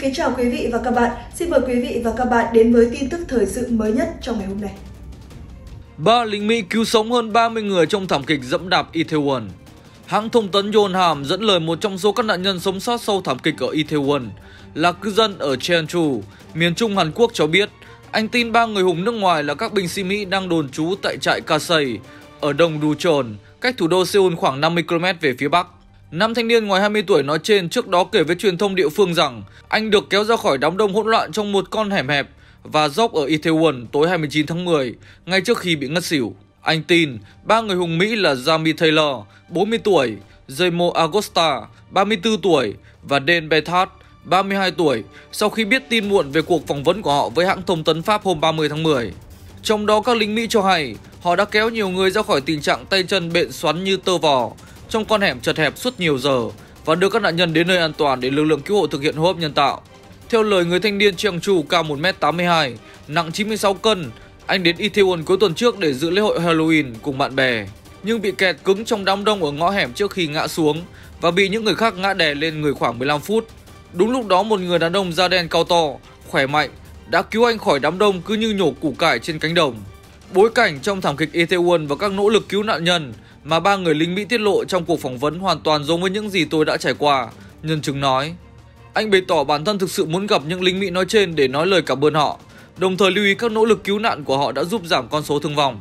kính chào quý vị và các bạn. Xin mời quý vị và các bạn đến với tin tức thời sự mới nhất trong ngày hôm nay. Ba lính Mỹ cứu sống hơn 30 người trong thảm kịch dẫm đạp Itaewon. Hãng thông tấn Yonhap dẫn lời một trong số các nạn nhân sống sót sau thảm kịch ở Itaewon là cư dân ở Jeonju, miền Trung Hàn Quốc cho biết anh tin ba người hùng nước ngoài là các binh sĩ Mỹ đang đồn trú tại trại Kasei ở đồng Ducheon, cách thủ đô Seoul khoảng 50 km về phía bắc. Nam thanh niên ngoài 20 tuổi nói trên trước đó kể với truyền thông địa phương rằng anh được kéo ra khỏi đám đông hỗn loạn trong một con hẻm hẹp và dốc ở Itaewon tối 29 tháng 10, ngay trước khi bị ngất xỉu. Anh tin ba người hùng Mỹ là Jamie Taylor, 40 tuổi, Jamo Agosta, 34 tuổi và Dan Bethard, 32 tuổi, sau khi biết tin muộn về cuộc phỏng vấn của họ với hãng thông tấn Pháp hôm 30 tháng 10. Trong đó các lính Mỹ cho hay họ đã kéo nhiều người ra khỏi tình trạng tay chân bện xoắn như tơ vò trong con hẻm chật hẹp suốt nhiều giờ và đưa các nạn nhân đến nơi an toàn để lực lượng cứu hộ thực hiện hô hấp nhân tạo. Theo lời người thanh niên Chiang Chu cao 1m82, nặng 96 cân, anh đến Itaewon cuối tuần trước để dự lễ hội Halloween cùng bạn bè, nhưng bị kẹt cứng trong đám đông ở ngõ hẻm trước khi ngã xuống và bị những người khác ngã đè lên người khoảng 15 phút. Đúng lúc đó một người đàn ông da đen cao to, khỏe mạnh đã cứu anh khỏi đám đông cứ như nhổ củ cải trên cánh đồng. Bối cảnh trong thảm kịch Itaewon và các nỗ lực cứu nạn nhân mà ba người lính Mỹ tiết lộ trong cuộc phỏng vấn hoàn toàn giống với những gì tôi đã trải qua, nhân chứng nói. Anh bày tỏ bản thân thực sự muốn gặp những lính Mỹ nói trên để nói lời cảm ơn họ, đồng thời lưu ý các nỗ lực cứu nạn của họ đã giúp giảm con số thương vong.